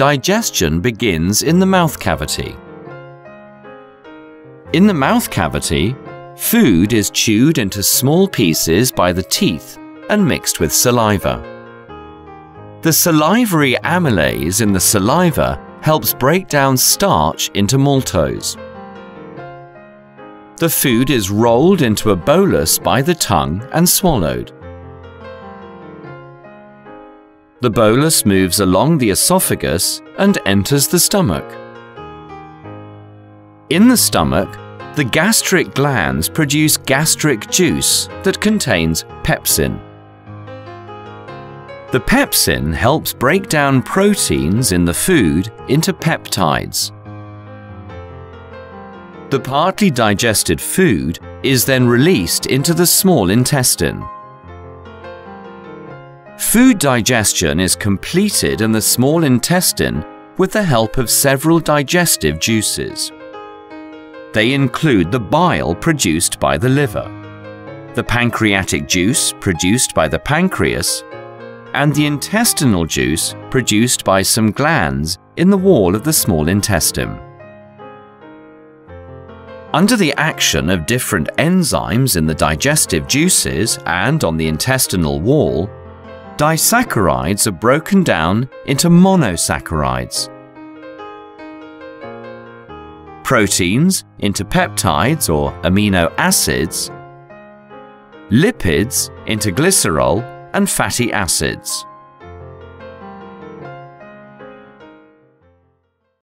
digestion begins in the mouth cavity. In the mouth cavity, food is chewed into small pieces by the teeth and mixed with saliva. The salivary amylase in the saliva helps break down starch into maltose. The food is rolled into a bolus by the tongue and swallowed. The bolus moves along the esophagus and enters the stomach. In the stomach, the gastric glands produce gastric juice that contains pepsin. The pepsin helps break down proteins in the food into peptides. The partly digested food is then released into the small intestine. Food digestion is completed in the small intestine with the help of several digestive juices. They include the bile produced by the liver, the pancreatic juice produced by the pancreas, and the intestinal juice produced by some glands in the wall of the small intestine. Under the action of different enzymes in the digestive juices and on the intestinal wall, disaccharides are broken down into monosaccharides proteins into peptides or amino acids, lipids into glycerol and fatty acids.